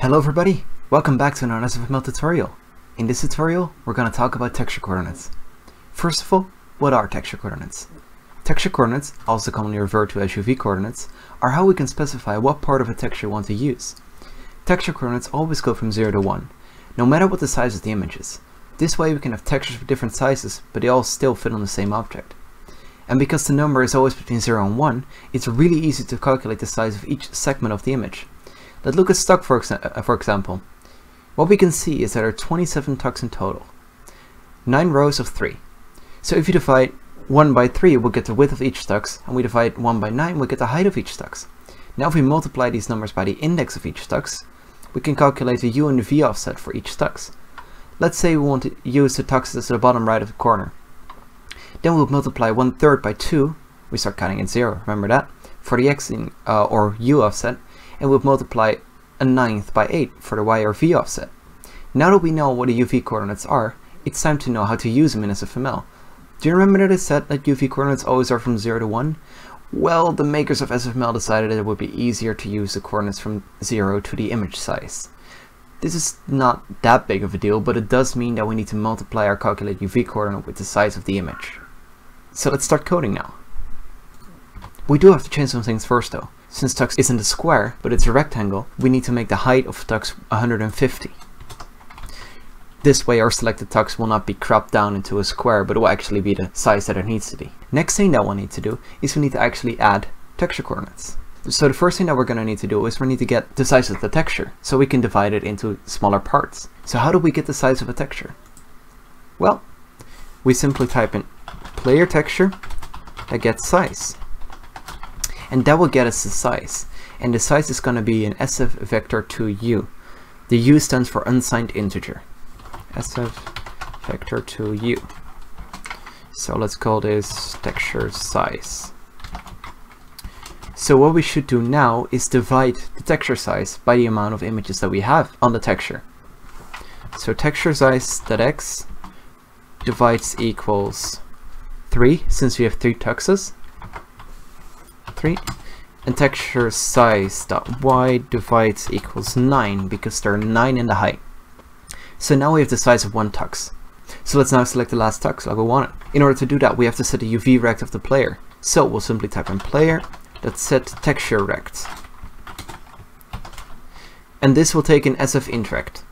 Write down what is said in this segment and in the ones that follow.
Hello everybody, welcome back to another SFML tutorial. In this tutorial, we're going to talk about texture coordinates. First of all, what are texture coordinates? Texture coordinates, also commonly referred to as UV coordinates, are how we can specify what part of a texture we want to use. Texture coordinates always go from 0 to 1, no matter what the size of the image is. This way we can have textures with different sizes, but they all still fit on the same object. And because the number is always between 0 and 1, it's really easy to calculate the size of each segment of the image. Let's look at stock for, exa uh, for example. What we can see is that there are 27 tux in total. 9 rows of 3. So if you divide 1 by 3, we'll get the width of each tux, and we divide 1 by 9, we'll get the height of each tux. Now if we multiply these numbers by the index of each tux, we can calculate the u and v offset for each tux. Let's say we want to use the tuxes at the bottom right of the corner. Then we'll multiply 1 third by 2, we start counting at 0, remember that, for the x in, uh, or u offset, and we'll multiply a ninth by 8 for the y or v offset. Now that we know what the UV coordinates are, it's time to know how to use them in SFML. Do you remember that I said that UV coordinates always are from 0 to 1? Well, the makers of SFML decided it would be easier to use the coordinates from 0 to the image size. This is not that big of a deal, but it does mean that we need to multiply our calculated UV coordinate with the size of the image. So let's start coding now. We do have to change some things first though. Since tux isn't a square, but it's a rectangle, we need to make the height of tux 150. This way our selected tux will not be cropped down into a square, but it will actually be the size that it needs to be. Next thing that we'll need to do is we need to actually add texture coordinates. So the first thing that we're going to need to do is we need to get the size of the texture, so we can divide it into smaller parts. So how do we get the size of a texture? Well, we simply type in player texture that gets size and that will get us the size. And the size is going to be an sf vector to u. The u stands for unsigned integer. Sf vector to u. So let's call this texture size. So what we should do now is divide the texture size by the amount of images that we have on the texture. So texture size that x divides equals 3 since we have 3 tuxes 3 and texture size dot y divides equals 9 because there are 9 in the height. So now we have the size of one tux. So let's now select the last tux like we want it. In order to do that we have to set the UV rect of the player. So we'll simply type in player that set texture rect. And this will take an SF IntRect.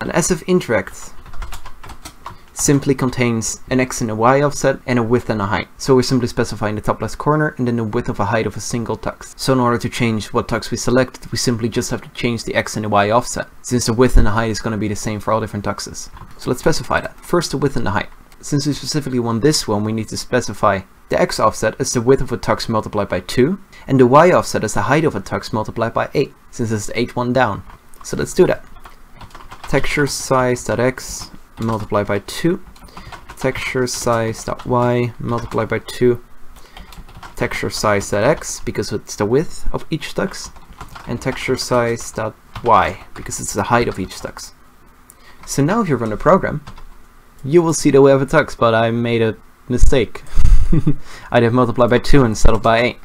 An SF IntRect simply contains an x and a y offset and a width and a height. So we're simply specifying the top left corner and then the width of a height of a single tux. So in order to change what tux we select, we simply just have to change the x and the y offset, since the width and the height is going to be the same for all different tuxes. So let's specify that. First the width and the height. Since we specifically want this one, we need to specify the x offset as the width of a tux multiplied by 2, and the y offset as the height of a tux multiplied by 8, since it's the 8 one down. So let's do that. Texture size.x multiply by 2 texture size dot y multiply by 2 texture size dot x because it's the width of each tux and texture size dot y because it's the height of each tux so now if you run the program you will see that we have a tux but I made a mistake. I'd have multiplied by 2 instead of by 8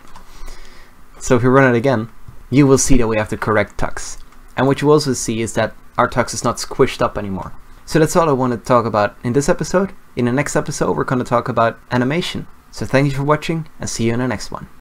so if you run it again you will see that we have the correct tux. And what you also see is that our tux is not squished up anymore so that's all I wanted to talk about in this episode. In the next episode we're going to talk about animation. So thank you for watching and see you in the next one.